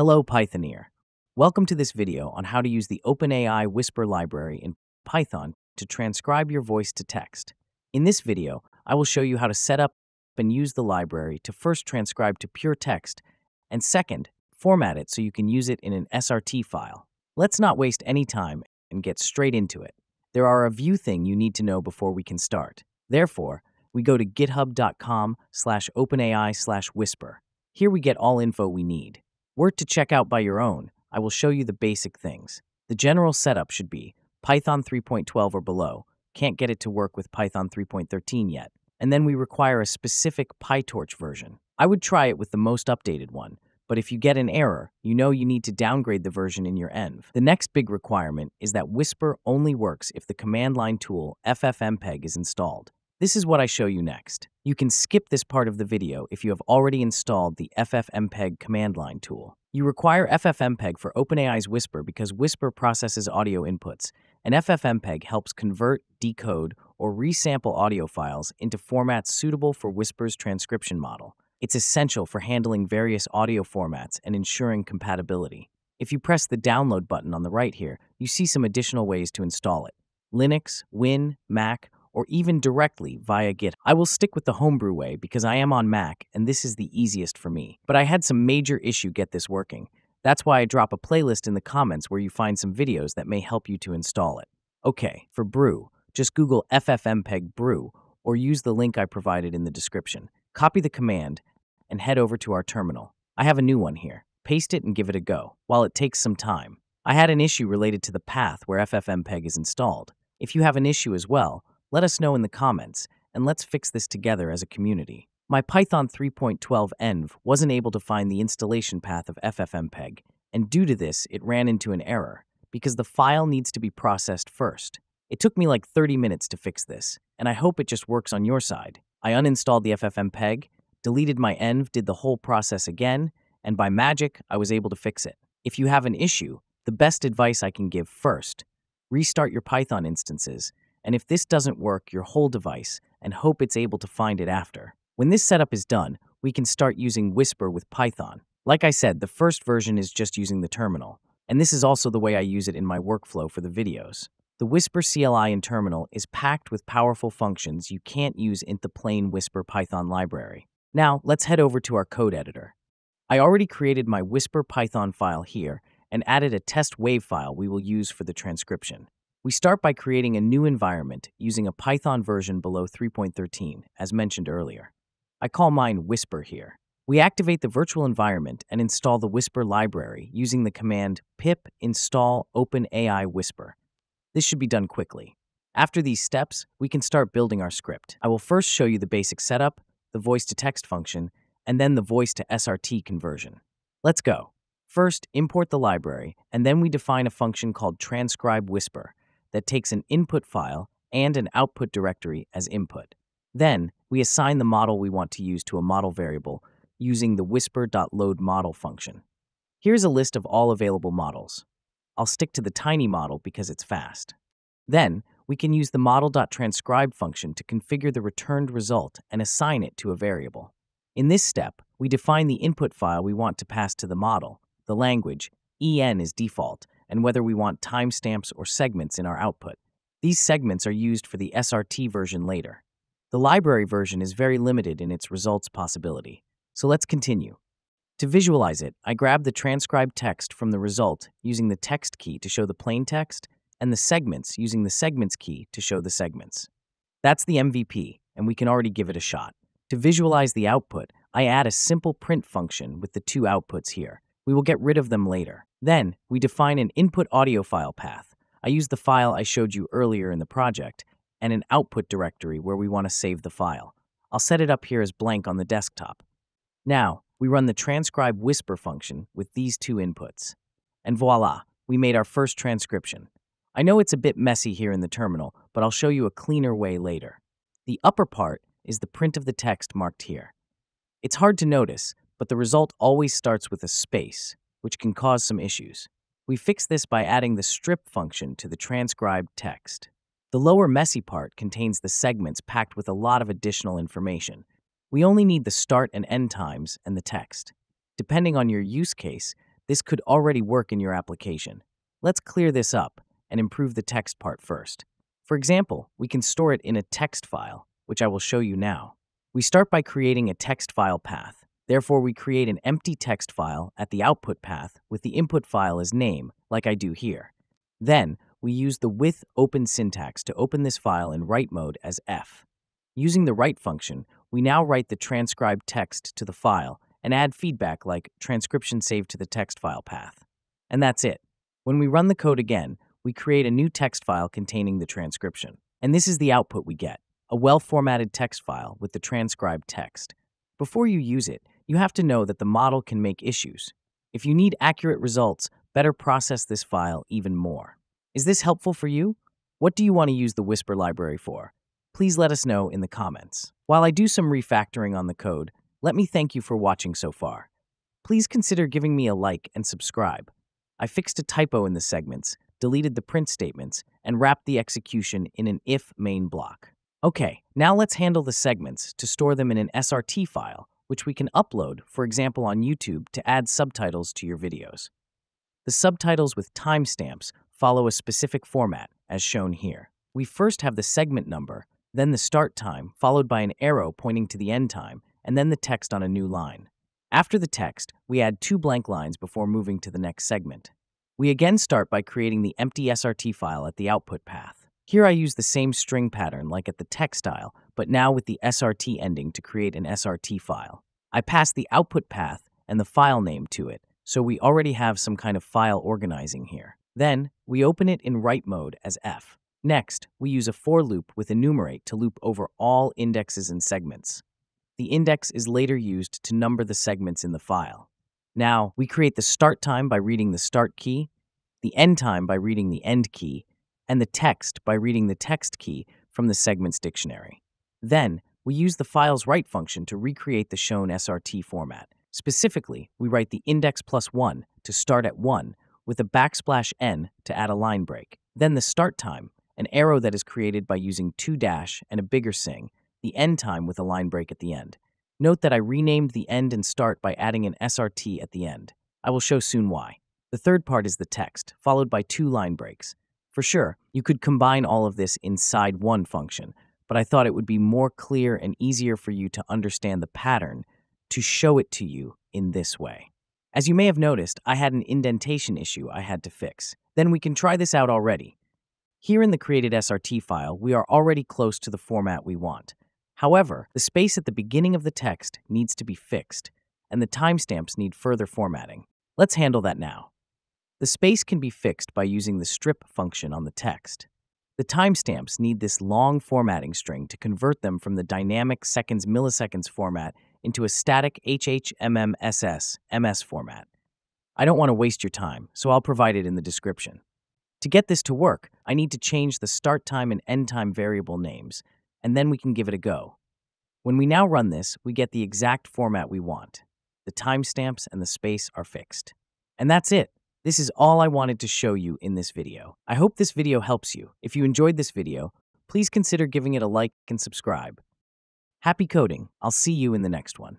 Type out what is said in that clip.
Hello, Pythoneer. Welcome to this video on how to use the OpenAI Whisper library in Python to transcribe your voice to text. In this video, I will show you how to set up and use the library to first transcribe to pure text, and second, format it so you can use it in an SRT file. Let's not waste any time and get straight into it. There are a few things you need to know before we can start. Therefore, we go to github.com slash openai slash whisper. Here we get all info we need. Work to check out by your own. I will show you the basic things. The general setup should be Python 3.12 or below. Can't get it to work with Python 3.13 yet. And then we require a specific PyTorch version. I would try it with the most updated one, but if you get an error, you know you need to downgrade the version in your env. The next big requirement is that Whisper only works if the command line tool FFmpeg is installed. This is what I show you next. You can skip this part of the video if you have already installed the FFmpeg command line tool. You require FFmpeg for OpenAI's Whisper because Whisper processes audio inputs, and FFmpeg helps convert, decode, or resample audio files into formats suitable for Whisper's transcription model. It's essential for handling various audio formats and ensuring compatibility. If you press the download button on the right here, you see some additional ways to install it. Linux, Win, Mac, or even directly via Git. I will stick with the homebrew way because I am on Mac and this is the easiest for me. But I had some major issue get this working. That's why I drop a playlist in the comments where you find some videos that may help you to install it. Okay, for Brew, just Google FFmpeg Brew or use the link I provided in the description. Copy the command and head over to our terminal. I have a new one here. Paste it and give it a go, while it takes some time. I had an issue related to the path where FFmpeg is installed. If you have an issue as well, let us know in the comments, and let's fix this together as a community. My Python 3.12 env wasn't able to find the installation path of FFmpeg, and due to this, it ran into an error, because the file needs to be processed first. It took me like 30 minutes to fix this, and I hope it just works on your side. I uninstalled the FFmpeg, deleted my env, did the whole process again, and by magic, I was able to fix it. If you have an issue, the best advice I can give first, restart your Python instances and if this doesn't work, your whole device, and hope it's able to find it after. When this setup is done, we can start using Whisper with Python. Like I said, the first version is just using the terminal, and this is also the way I use it in my workflow for the videos. The Whisper CLI in terminal is packed with powerful functions you can't use in the plain Whisper Python library. Now, let's head over to our code editor. I already created my Whisper Python file here and added a test wave file we will use for the transcription. We start by creating a new environment using a Python version below 3.13, as mentioned earlier. I call mine Whisper here. We activate the virtual environment and install the Whisper library using the command pip install OpenAI Whisper. This should be done quickly. After these steps, we can start building our script. I will first show you the basic setup, the voice-to-text function, and then the voice-to-SRT conversion. Let's go. First, import the library, and then we define a function called transcribe whisper that takes an input file and an output directory as input. Then, we assign the model we want to use to a model variable using the whisper.loadModel function. Here's a list of all available models. I'll stick to the tiny model because it's fast. Then, we can use the model.transcribe function to configure the returned result and assign it to a variable. In this step, we define the input file we want to pass to the model, the language, en is default, and whether we want timestamps or segments in our output. These segments are used for the SRT version later. The library version is very limited in its results possibility, so let's continue. To visualize it, I grab the transcribed text from the result using the text key to show the plain text, and the segments using the segments key to show the segments. That's the MVP, and we can already give it a shot. To visualize the output, I add a simple print function with the two outputs here. We will get rid of them later. Then, we define an input audio file path. I use the file I showed you earlier in the project, and an output directory where we want to save the file. I'll set it up here as blank on the desktop. Now, we run the transcribe whisper function with these two inputs. And voila, we made our first transcription. I know it's a bit messy here in the terminal, but I'll show you a cleaner way later. The upper part is the print of the text marked here. It's hard to notice, but the result always starts with a space, which can cause some issues. We fix this by adding the strip function to the transcribed text. The lower messy part contains the segments packed with a lot of additional information. We only need the start and end times and the text. Depending on your use case, this could already work in your application. Let's clear this up and improve the text part first. For example, we can store it in a text file, which I will show you now. We start by creating a text file path. Therefore, we create an empty text file at the output path with the input file as name, like I do here. Then, we use the with open syntax to open this file in write mode as f. Using the write function, we now write the transcribed text to the file and add feedback like transcription saved to the text file path. And that's it. When we run the code again, we create a new text file containing the transcription. And this is the output we get, a well-formatted text file with the transcribed text. Before you use it, you have to know that the model can make issues. If you need accurate results, better process this file even more. Is this helpful for you? What do you want to use the Whisper library for? Please let us know in the comments. While I do some refactoring on the code, let me thank you for watching so far. Please consider giving me a like and subscribe. I fixed a typo in the segments, deleted the print statements, and wrapped the execution in an if main block. Okay, now let's handle the segments to store them in an SRT file, which we can upload, for example on YouTube, to add subtitles to your videos. The subtitles with timestamps follow a specific format, as shown here. We first have the segment number, then the start time, followed by an arrow pointing to the end time, and then the text on a new line. After the text, we add two blank lines before moving to the next segment. We again start by creating the empty SRT file at the output path. Here I use the same string pattern like at the text file, but now with the SRT ending to create an SRT file. I pass the output path and the file name to it, so we already have some kind of file organizing here. Then, we open it in write mode as F. Next, we use a for loop with enumerate to loop over all indexes and segments. The index is later used to number the segments in the file. Now, we create the start time by reading the start key, the end time by reading the end key, and the text by reading the text key from the segments dictionary. Then, we use the file's write function to recreate the shown SRT format. Specifically, we write the index plus 1 to start at 1 with a backslash n to add a line break. Then the start time, an arrow that is created by using two dash and a bigger sing, the end time with a line break at the end. Note that I renamed the end and start by adding an SRT at the end. I will show soon why. The third part is the text, followed by two line breaks. For sure, you could combine all of this inside one function, but I thought it would be more clear and easier for you to understand the pattern to show it to you in this way. As you may have noticed, I had an indentation issue I had to fix. Then we can try this out already. Here in the created SRT file, we are already close to the format we want. However, the space at the beginning of the text needs to be fixed, and the timestamps need further formatting. Let's handle that now. The space can be fixed by using the strip function on the text. The timestamps need this long formatting string to convert them from the dynamic seconds milliseconds format into a static HHMMSS MS format. I don't want to waste your time, so I'll provide it in the description. To get this to work, I need to change the start time and end time variable names and then we can give it a go. When we now run this, we get the exact format we want. The timestamps and the space are fixed. And that's it. This is all I wanted to show you in this video. I hope this video helps you. If you enjoyed this video, please consider giving it a like and subscribe. Happy coding. I'll see you in the next one.